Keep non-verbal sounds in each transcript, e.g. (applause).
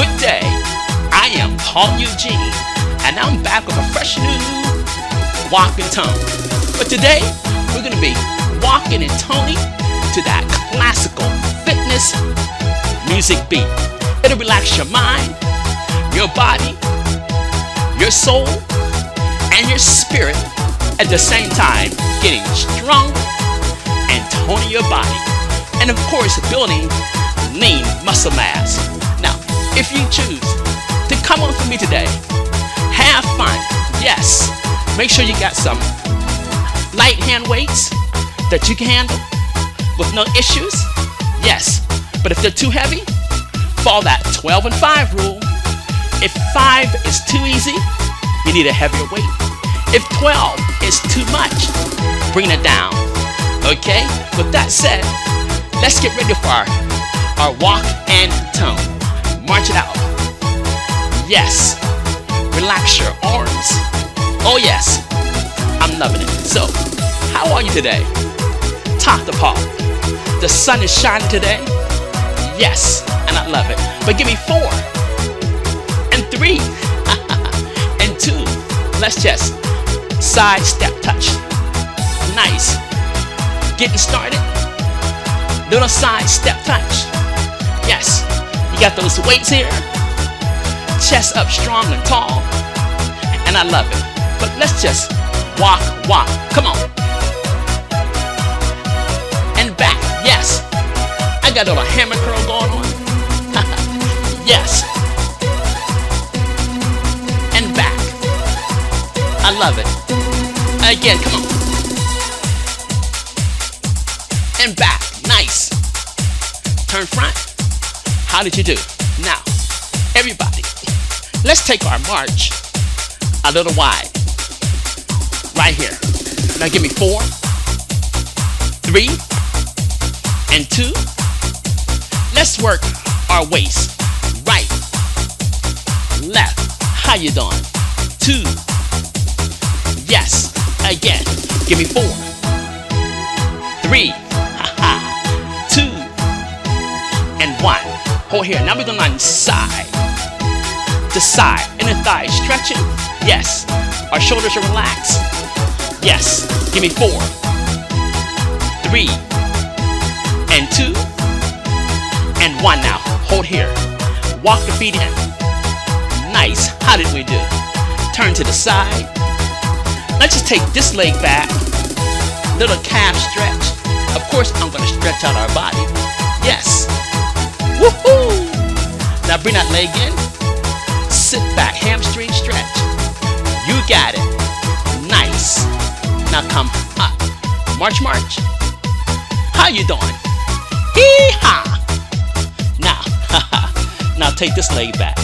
Good day. I am Paul Eugene, and I'm back with a fresh new walking tone. But today, we're gonna be walking and toning to that classical fitness music beat. It'll relax your mind, your body, your soul, and your spirit at the same time, getting strong and toning your body. And of course, building lean muscle mass. If you choose to come on for me today, have fun. Yes, make sure you got some light hand weights that you can handle with no issues. Yes, but if they're too heavy, follow that 12 and 5 rule. If 5 is too easy, you need a heavier weight. If 12 is too much, bring it down. Okay? With that said, let's get ready for our, our walk and tone. March it out. Yes. Relax your arms. Oh, yes. I'm loving it. So, how are you today? Top to Paul. The sun is shining today. Yes, and I love it. But give me four and three (laughs) and two. Let's just side step touch. Nice. Getting started. Little side step touch. Yes, got those weights here. Chest up strong and tall. And I love it. But let's just walk, walk. Come on. And back. Yes. I got a little hammer curl going on. (laughs) yes. And back. I love it. Again, come on. And back. Nice. Turn front. How did you do? Now, everybody, let's take our march a little wide. Right here. Now give me four, three, and two. Let's work our waist. Right, left. How you doing? Two. Yes. Again. Give me four, three, two, and one. Hold here. Now we're going on side to side. Inner thigh stretching. Yes. Our shoulders are relaxed. Yes. Give me four, three, and two, and one now. Hold here. Walk the feet in. Nice. How did we do? Turn to the side. Let's just take this leg back. Little calf stretch. Of course, I'm going to stretch out our body. Yes. Woohoo! Now bring that leg in. Sit back, hamstring stretch. You got it. Nice. Now come up. March, march. How you doing? Hee-haw! Now, (laughs) now take this leg back.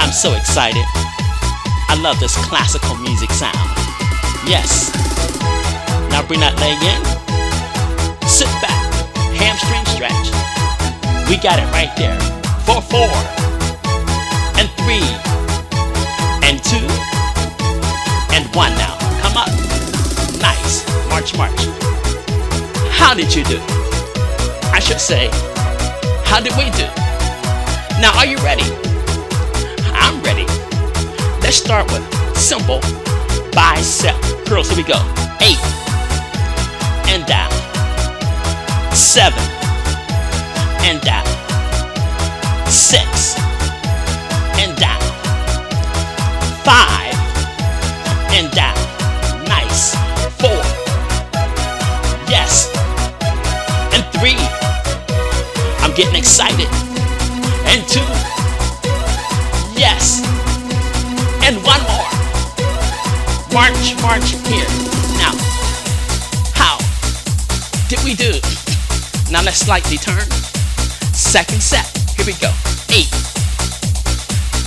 I'm so excited. I love this classical music sound. Yes. Now bring that leg in. Got it right there. For four. And three. And two. And one now. Come up. Nice. March, march. How did you do? I should say, how did we do? Now, are you ready? I'm ready. Let's start with simple bicep curls. Here we go. Eight and down. Seven and down. Six and down. Five and down. Nice. Four. Yes. And three. I'm getting excited. And two. Yes. And one more. March, march here. Now, how did we do? Now let's slightly turn. Second set. Here we go.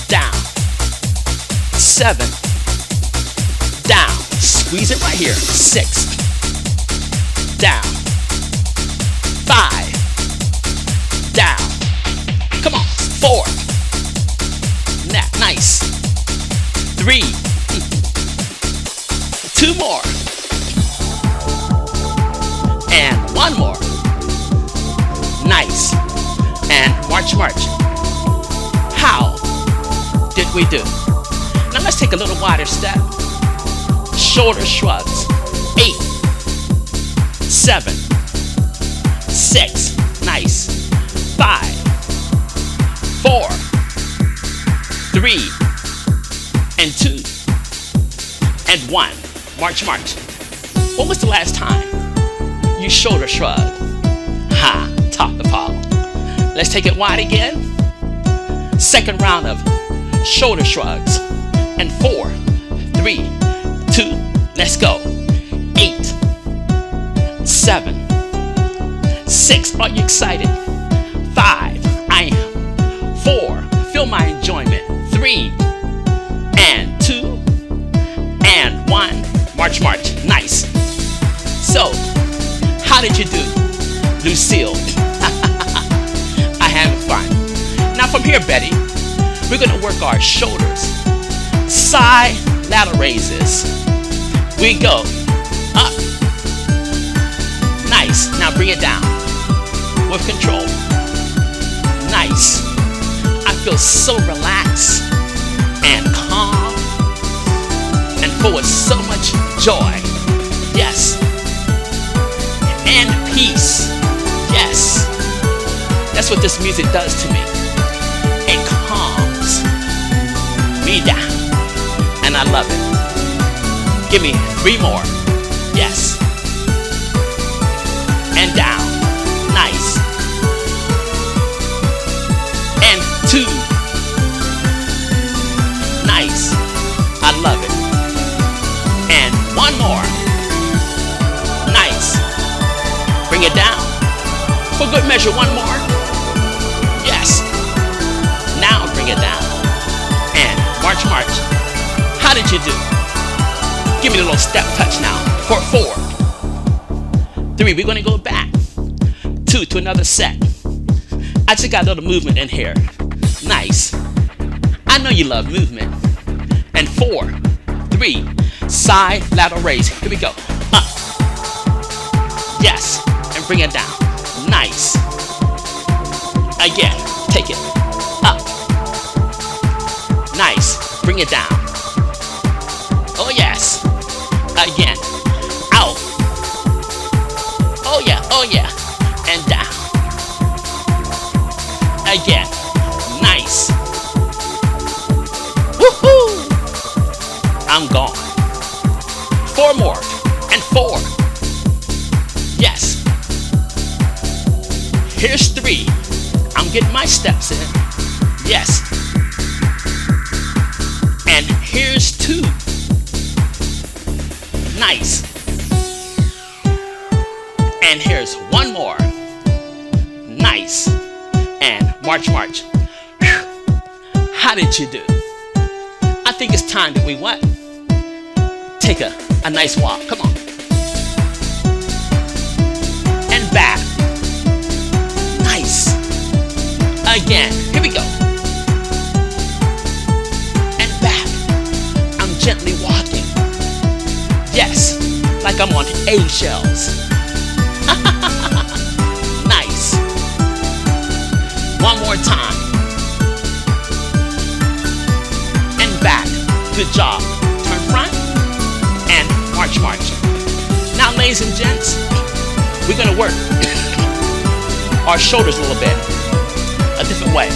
Down. Seven. Down. Squeeze it right here. Six. Down. Five. Down. Come on. Four. Now, nice. Three. (laughs) Two more. And one more. Nice. And march, march. We do? Now let's take a little wider step. Shoulder shrugs. Eight, seven, six, nice. Five, four, three, and two, and one. March, march. When was the last time you shoulder shrugged? Ha, top the pole. Let's take it wide again. Second round of shoulder shrugs. And four, three, two, let's go. Eight, seven, six, are you excited? Five, I am. Four, feel my enjoyment. Three, and two, and one. March, march, nice. So, how did you do, Lucille? (laughs) I having fun. Now from here, Betty, we're gonna work our shoulders. Side lateral raises. We go up. Nice. Now bring it down with control. Nice. I feel so relaxed and calm and full with so much joy. Yes. And peace. Yes. That's what this music does to me. Down. And I love it. Give me three more. Yes. And down. Nice. And two. Nice. I love it. And one more. Nice. Bring it down. For good measure, one more. How did you do? Give me a little step touch now. For four. Three. We're to go back. Two to another set. I just got a little movement in here. Nice. I know you love movement. And four, three, side lateral raise. Here we go. Up. Yes. And bring it down. Nice. Again. Take it. Up. Nice. Bring it down. Oh, yes. Again. Out. Oh, yeah. Oh, yeah. March, march. (sighs) How did you do? I think it's time that we what? Take a, a nice walk. Come on. And back. Nice. Again. Here we go. And back. I'm gently walking. Yes. Like I'm on eggshells. One more time. And back. Good job. Turn front and march, march. Now, ladies and gents, we're gonna work our shoulders a little bit, a different way.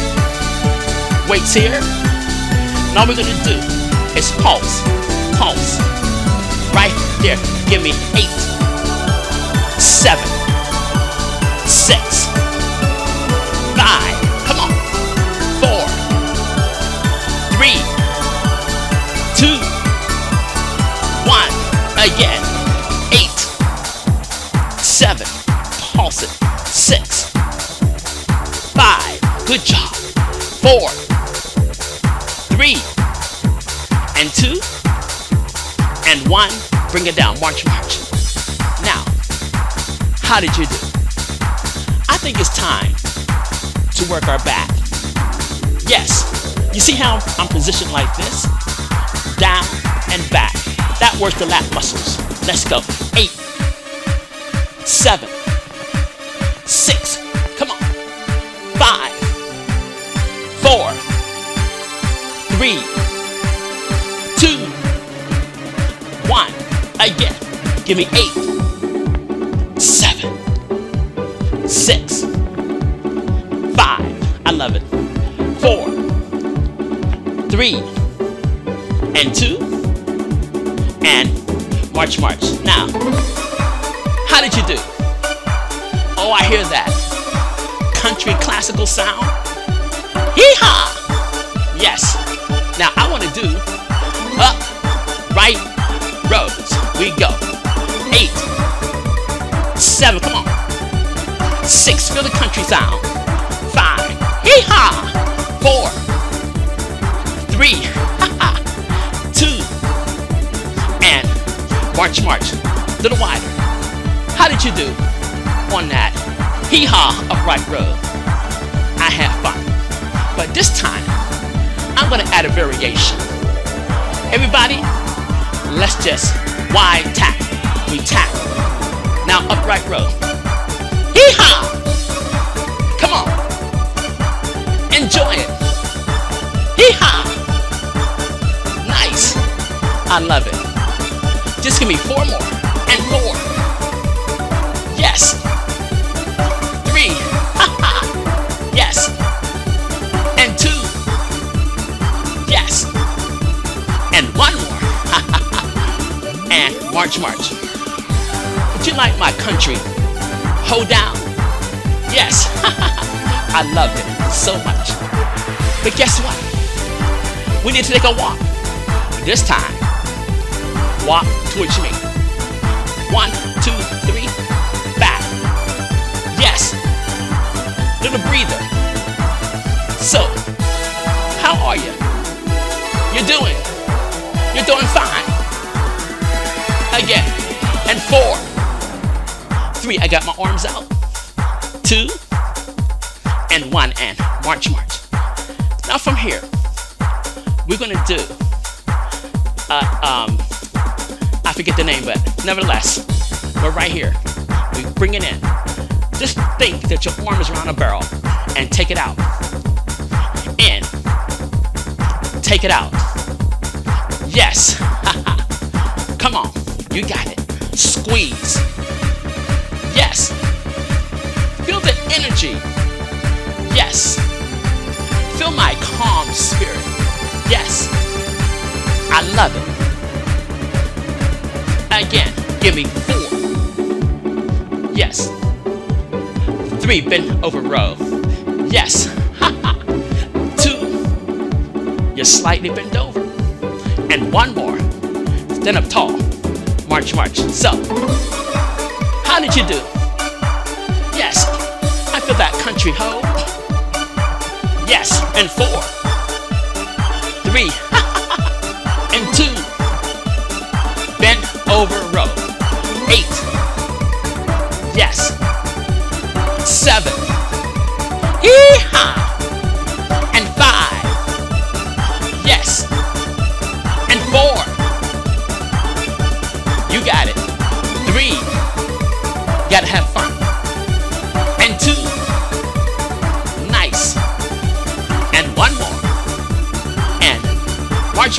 Weights here. Now we're gonna do is pulse, pulse. Right there. Give me eight, one. Bring it down. March, march. Now, how did you do? I think it's time to work our back. Yes. You see how I'm positioned like this? Down and back. That works the lat muscles. Let's go. Eight, seven, six, come on. Five, four, three, Uh, one. Again. Give me eight, seven, six, five. I love it. Four, three, and two, and march, march. Now, how did you do? Oh, I hear that country classical sound. Hee haw! Yes. Now I want to do up, right, roads. We go. Eight, seven, come on. Six, feel the country sound. Five, hee haw! Four, three, two, and march, march. A Little wider. How did you do on that hee haw upright road? I had fun. But this time, I'm gonna add a variation. Everybody, let's just wide tap. We tap. Now upright row. Hee haw! Come on. Enjoy it. Hee haw! Nice. I love it. Just give me four more. And four. March, you like my country? Hold down. Yes. (laughs) I loved it so much. But guess what? We need to take a walk. This time, walk towards me. One, two, three, back. Yes. Little breather. So, how are you? You're doing. You're doing fine. Four. Three. I got my arms out. Two. And one. And march, march. Now from here, we're gonna do. Uh, um, I forget the name, but nevertheless, we're right here. We bring it in. Just think that your arm is around a barrel and take it out. In. Take it out. Yes. (laughs) Come on. You got it. Squeeze. Yes. Feel the energy. Yes. Feel my calm spirit. Yes. I love it. Again, give me four. Yes. Three, bend over row. Yes. Two, You're slightly bend over. And one more, stand up tall. March, march. So, how did you do? Yes, I feel that country hoe. Yes, and four, three, (laughs) and two, bend over row.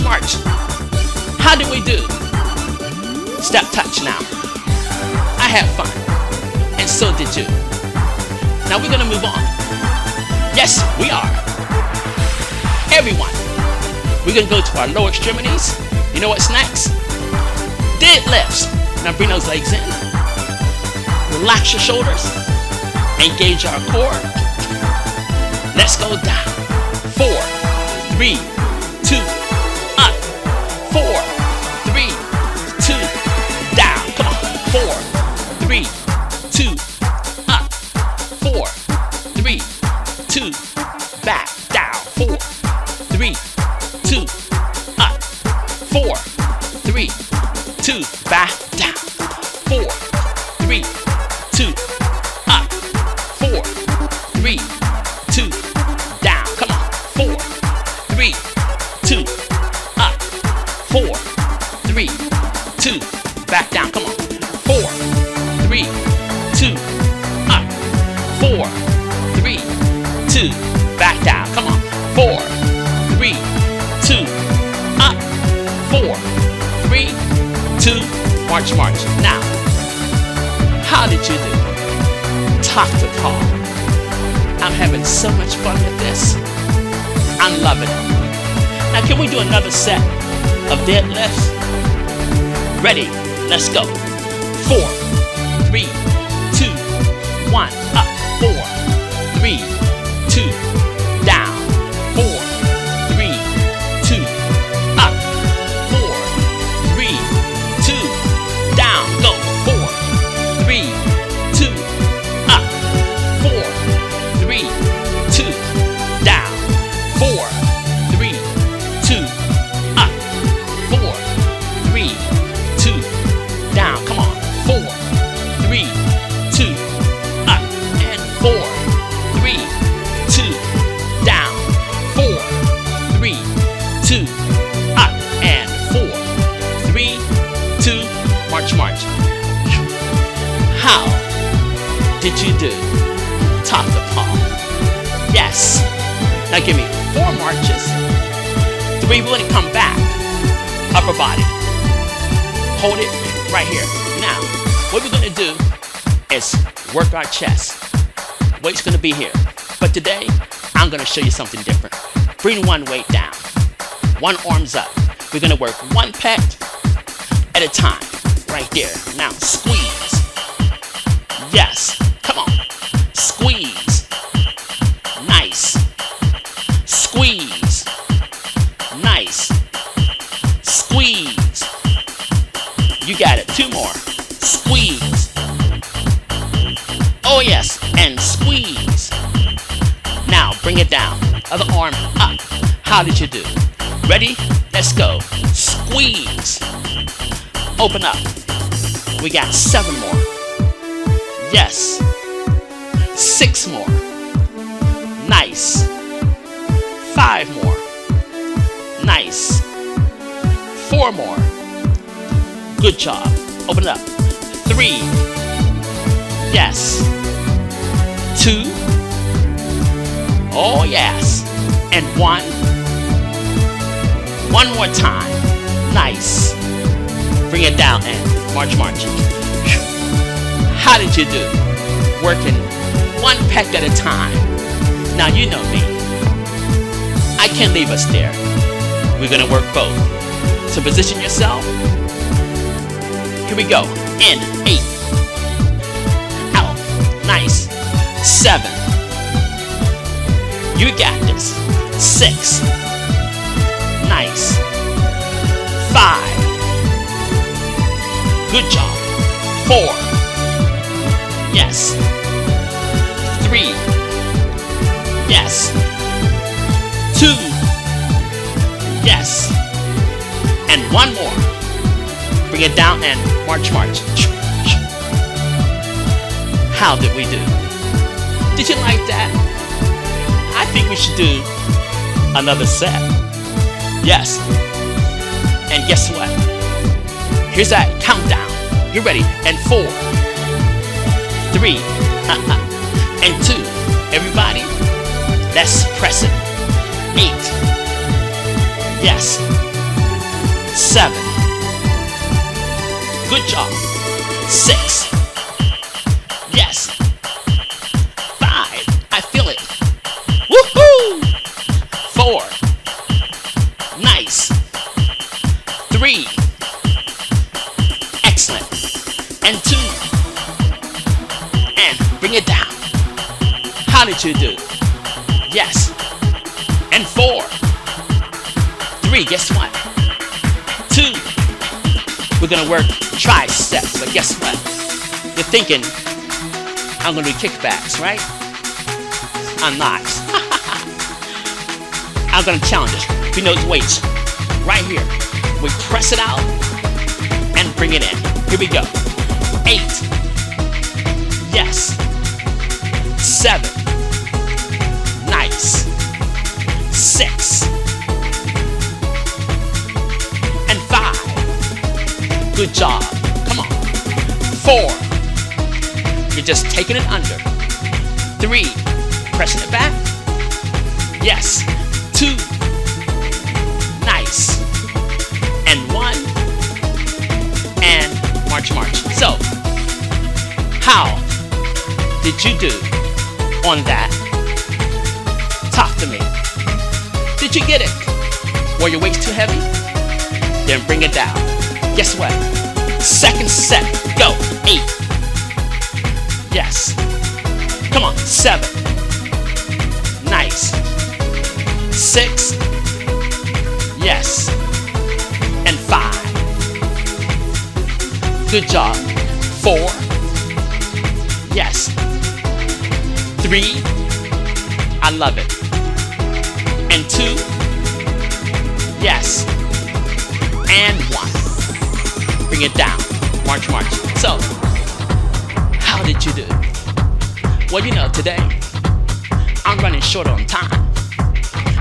March, march. How do we do? Step touch now. I had fun, and so did you. Now we're gonna move on. Yes, we are. Everyone, we're gonna go to our lower extremities. You know what's next? Deadlifts. Now bring those legs in. Relax your shoulders. Engage our core. Let's go down. Four, three, three, two, up, four, three, two, back down. Come on, four, three, two, up, four, three, two, march, march. Now, how did you do? Talk to Paul. I'm having so much fun with this. I'm loving it. Now, can we do another set of deadlifts? Ready, let's go. Four, three, two, one. Up. Three, two, up. And four, three, two, march, march. How did you do? Talk to Paul. Yes. Now give me four marches. Three when you come back. Upper body. Hold it right here. Now, what we're gonna do is work our chest. Weight's gonna be here. But today, I'm gonna show you something different. Bring one weight down. One arm's up. We're gonna work one pec at a time. Right there. Now squeeze. Yes. Come on. Squeeze. Nice. Squeeze. Nice. Squeeze. You got it. Two more. Squeeze. Oh, yes. And squeeze. Now bring it down. Other arm. How did you do? Ready? Let's go. Squeeze. Open up. We got seven more. Yes. Six more. Nice. Five more. Nice. Four more. Good job. Open it up. Three. Yes. Two. Oh, yes. And one. One more time. Nice. Bring it down and march, march. How did you do? Working one pec at a time. Now you know me. I can't leave us there. We're gonna work both. So position yourself. Here we go. In eight. Out. Nice. Seven. You got this. Six. Nice. Five. Good job. Four. Yes. Three. Yes. Two. Yes. And one more. Bring it down and march, march. How did we do? Did you like that? I think we should do another set. Yes. And guess what? Here's that countdown. You're ready? And four, three, (laughs) and two. Everybody, let's press it. Eight. Yes. Seven. Good job. Six. And two. And bring it down. How did you do? Yes. And four. Three. Guess what? Two. We're gonna work triceps, but guess what? You're thinking I'm gonna do kickbacks, right? I'm not. (laughs) I'm gonna challenge it. We know the weights. Right here. We press it out and bring it in. Here we go. Eight. Yes. Seven. Nice. Six. And five. Good job. Come on. Four. You're just taking it under. Three. Pressing it back. Yes. Two. Nice. And one. And March, march. So, how did you do on that? Talk to me. Did you get it? Were your weights too heavy? Then bring it down. Guess what? Second set. Go. Eight. Yes. Come on. Seven. Nice. Six. Yes. And five. Good job. Four. Yes. Three. I love it. And two. Yes. And one. Bring it down. March, march. So, how did you do? Well, you know, today I'm running short on time.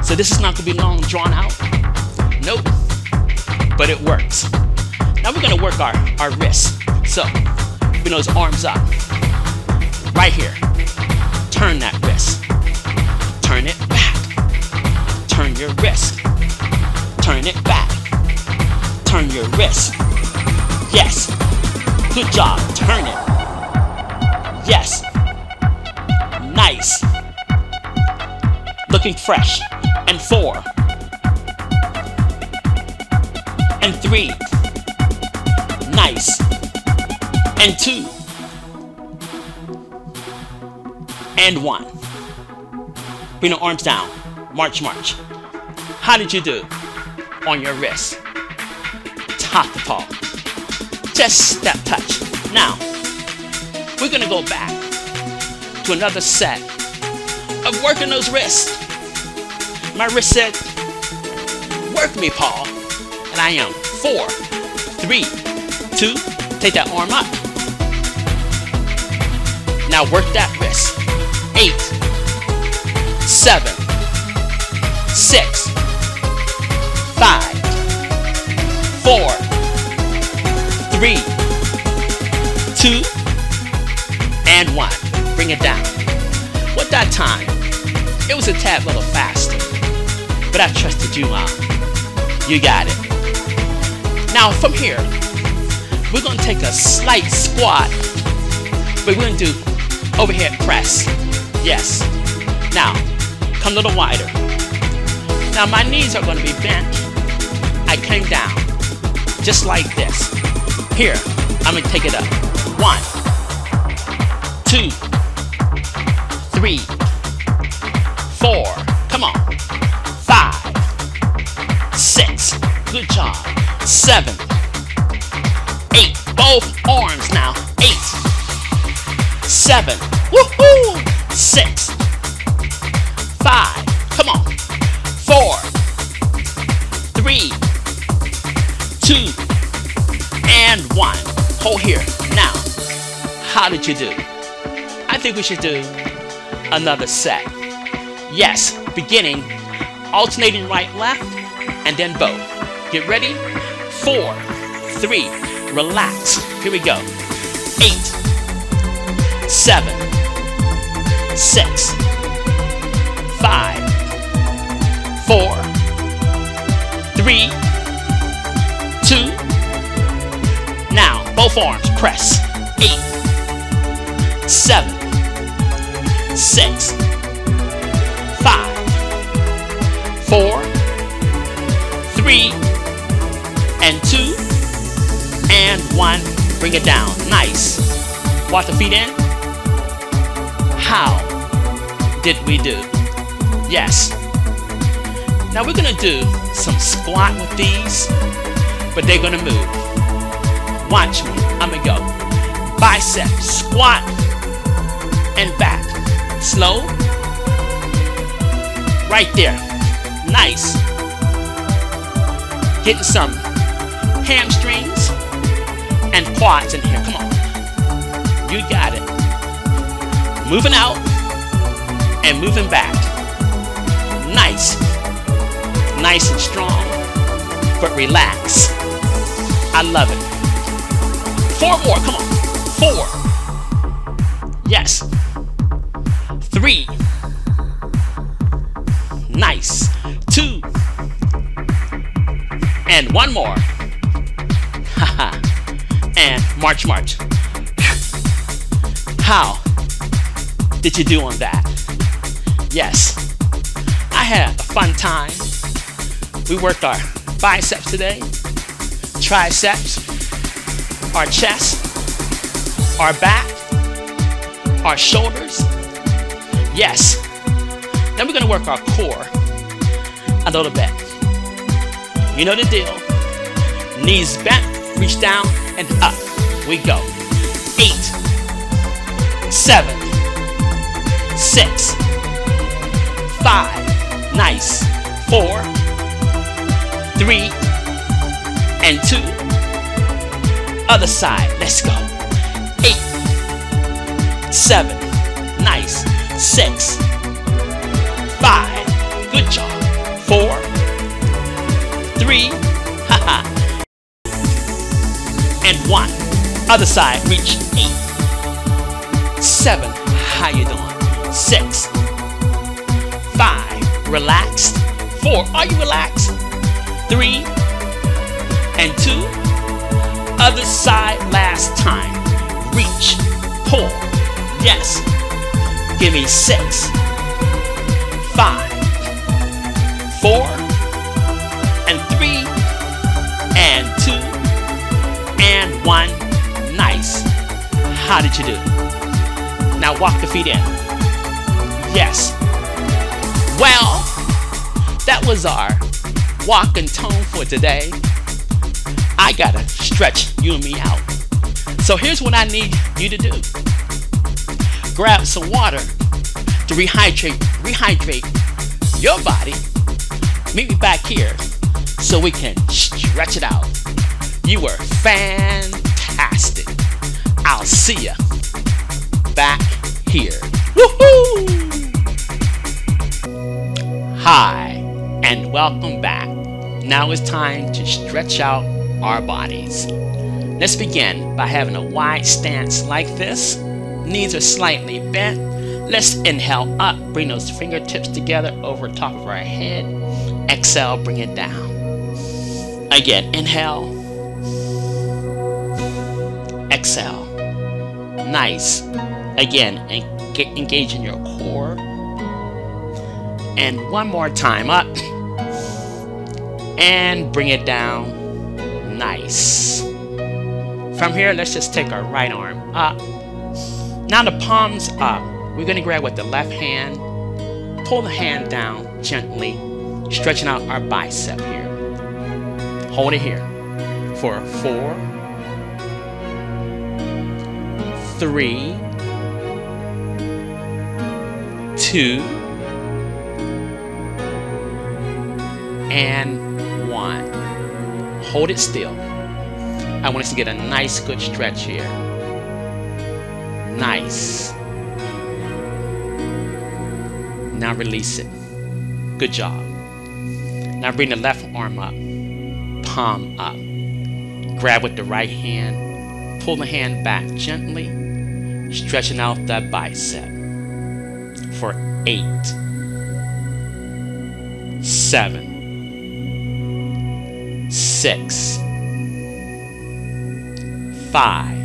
So this is not gonna be long drawn out. Nope. But it works. Now we're gonna work our, our wrists. So, bring those arms up. Right here. Turn that wrist. Turn it back. Turn your wrist. Turn it back. Turn your wrist. Yes. Good job. Turn it. Yes. Nice. Looking fresh. And four. And three. Nice. And two. And one. Bring the arms down. March, march. How did you do on your wrist? Top to Paul. Just step touch. Now, we're gonna go back to another set of working those wrists. My wrist said, work me, Paul. And I am. Four, three, two, take that arm up. Now work that wrist. Eight, seven, six, five, four, three, two, and one. Bring it down. What that time? It was a tad little faster, but I trusted you, Mom. You got it. Now from here, we're gonna take a slight squat, but we're gonna do overhead press. Yes. Now, come a little wider. Now my knees are gonna be bent. I came down, just like this. Here, I'm gonna take it up. One, two, three, four, come on, five, six, good job, seven, eight, both arms now, eight, seven, woohoo, six, five, come on, four, three, two, and one. Hold here. Now, how did you do? I think we should do another set. Yes, beginning, alternating right, left, and then both. Get ready? Four, three, relax. Here we go. Eight, seven, six, five, four, three, two. Now, both arms press. Eight, seven, six, five, four, three, and two, and one. Bring it down. Nice. Walk the feet in. How did we do? Yes. Now we're gonna do some squat with these, but they're gonna move. Watch me. I'm gonna go. Bicep, squat, and back. Slow. Right there. Nice. Getting some hamstrings and quads in here. Come on. You got it. Moving out and moving back. Nice. Nice and strong, but relax. I love it. Four more. Come on. Four. Yes. Three. Nice. Two. And one more. Haha. (laughs) and march, march. How did you do on that? Yes, I had a fun time. We worked our biceps today, triceps, our chest, our back, our shoulders. Yes. Then we're going to work our core a little bit. You know the deal. Knees bent, reach down and up. We go. Eight, seven, six, five, nice, four, three, and two. Other side, let's go. Eight, seven, nice, six, five, good job, four, three, haha, and one. Other side, reach eight, seven, how you doing? Six, five, relaxed, four, are you relaxed? Three, and two. Other side, last time, reach, pull, yes. Give me six, five, four, and three, and two, and one. Nice. How did you do? Now walk the feet in. Yes. Well, that was our walk and tone for today. I gotta stretch you and me out. So here's what I need you to do. Grab some water to rehydrate, rehydrate your body. Meet me back here so we can stretch it out. You were fantastic. I'll see ya back here. Woohoo! Hi, and welcome back. Now it's time to stretch out our bodies. Let's begin by having a wide stance like this. Knees are slightly bent. Let's inhale up, bring those fingertips together over top of our head. Exhale, bring it down. Again, inhale. Exhale. Nice. Again, engage in your core. And one more time up. And bring it down. Nice. From here, let's just take our right arm up. Now the palms up. We're going to grab with the left hand. Pull the hand down gently, stretching out our bicep here. Hold it here for four, three, two, and one. Hold it still. I want us to get a nice good stretch here. Nice. Now release it. Good job. Now bring the left arm up, palm up. Grab with the right hand, pull the hand back gently, stretching out that bicep for eight, seven, six, five,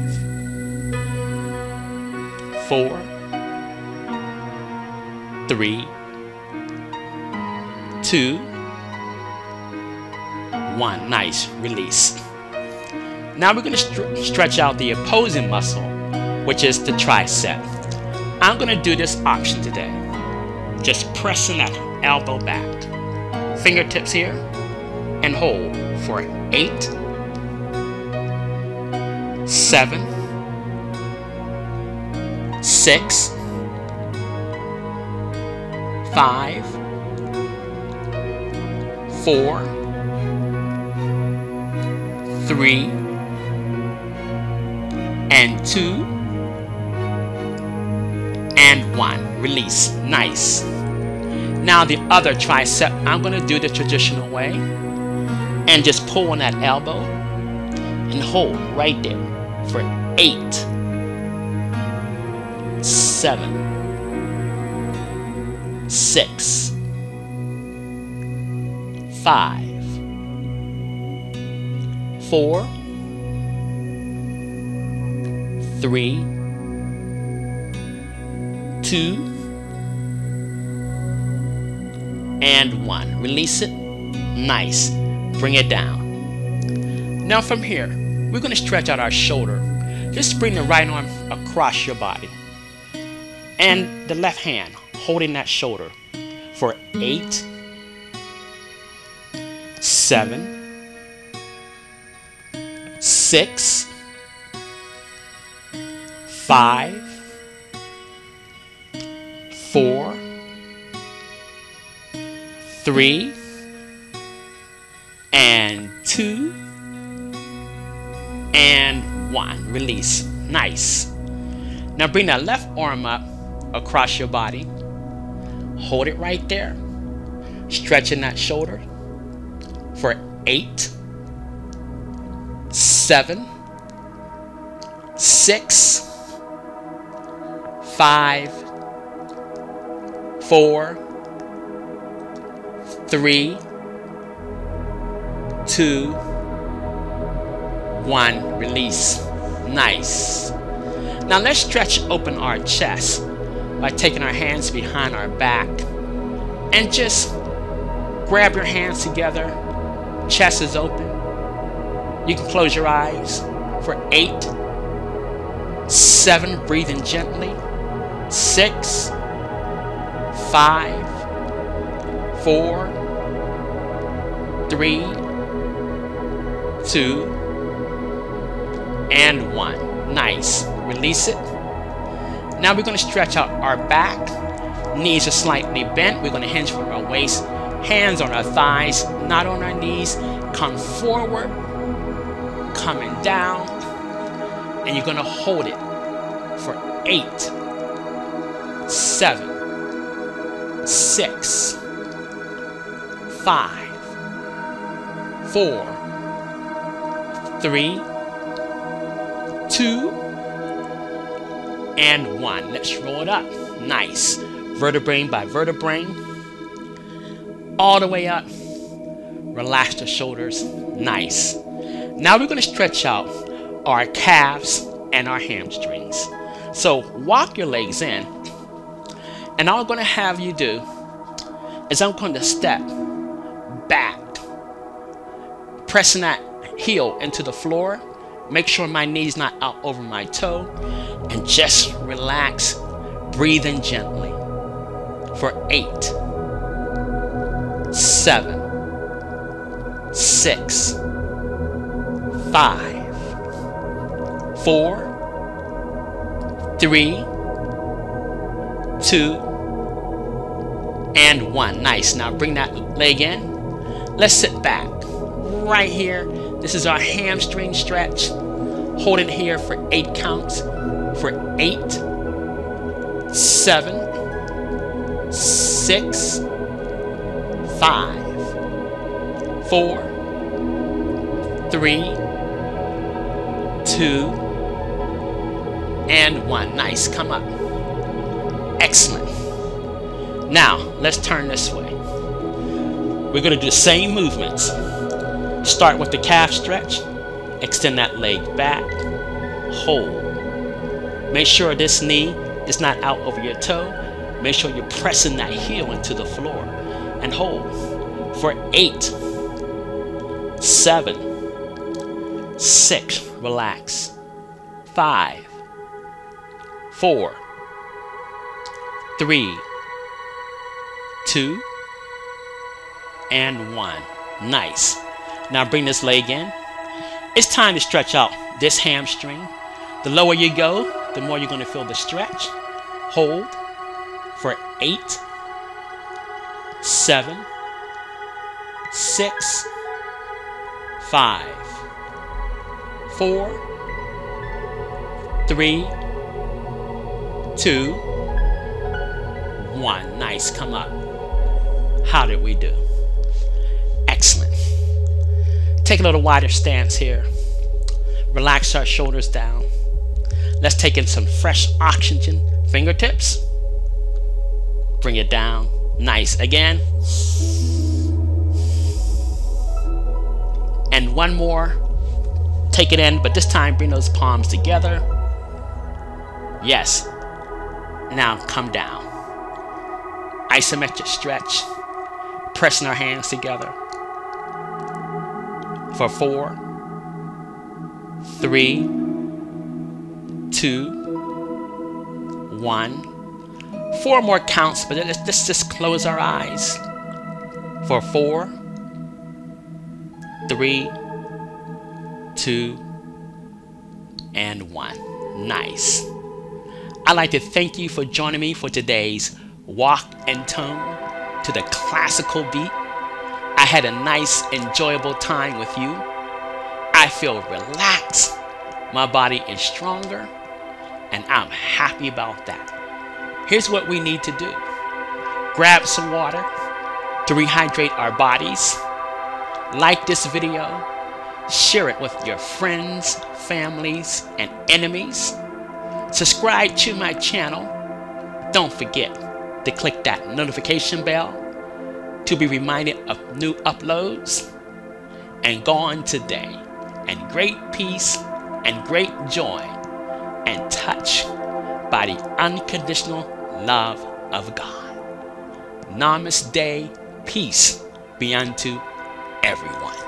four, three, two, one. Nice. Release. Now we're going to st stretch out the opposing muscle, which is the tricep. I'm going to do this option today. Just pressing that elbow back. Fingertips here and hold for eight, seven, six, five, four, three, and two, and one. Release. Nice. Now the other tricep, I'm going to do the traditional way and just pull on that elbow and hold right there for eight, seven, six, five, four, three, two, and one. Release it. Nice. Bring it down. Now from here, we're going to stretch out our shoulder. Just bring the right arm across your body. And the left hand holding that shoulder for eight, seven, six, five, four, three, and two, and one. Release. Nice. Now bring that left arm up across your body. Hold it right there. Stretching that shoulder for eight, seven, six, five, four, three, two, one. Release. Nice. Now let's stretch open our chest by taking our hands behind our back and just grab your hands together. Chest is open. You can close your eyes for eight, seven, breathing gently, six, five, four, three, two, and one. Nice. Release it. Now we're going to stretch out our back. Knees are slightly bent. We're going to hinge from our waist. Hands on our thighs, not on our knees. Come forward. Coming down. And you're going to hold it for eight, seven, six, five, four, three, two, and one. Let's roll it up. Nice. Vertebrae by vertebrae. All the way up. Relax the shoulders. Nice. Now we're going to stretch out our calves and our hamstrings. So walk your legs in. And all I'm going to have you do is I'm going to step back, pressing that heel into the floor. Make sure my knee's not out over my toe and just relax, breathing gently for eight, seven, six, five, four, three, two, and one. Nice. Now bring that leg in. Let's sit back right here. This is our hamstring stretch. Hold it here for eight counts for eight, seven, six, five, four, three, two, and one. Nice. Come up. Excellent. Now, let's turn this way. We're going to do the same movements. Start with the calf stretch. Extend that leg back. Hold. Make sure this knee is not out over your toe. Make sure you're pressing that heel into the floor and hold for eight, seven, six, relax, five, four, three, two, and one. Nice. Now bring this leg in. It's time to stretch out this hamstring. The lower you go, the more you're going to feel the stretch. Hold for eight, seven, six, five, four, three, two, one. Nice. Come up. How did we do? Excellent. Take a little wider stance here. Relax our shoulders down. Let's take in some fresh oxygen. Fingertips. Bring it down. Nice. Again. And one more. Take it in, but this time bring those palms together. Yes. Now come down. Isometric stretch. Pressing our hands together. For four, three, two, one. Four more counts, but let's, let's just close our eyes. For four, three, two, and one. Nice. I'd like to thank you for joining me for today's walk and tone to the classical beat. I had a nice, enjoyable time with you. I feel relaxed. My body is stronger, and I'm happy about that. Here's what we need to do grab some water to rehydrate our bodies. Like this video, share it with your friends, families, and enemies. Subscribe to my channel. Don't forget to click that notification bell to be reminded of new uploads. And gone today and great peace and great joy and touched by the unconditional love of God. Namaste, peace be unto everyone.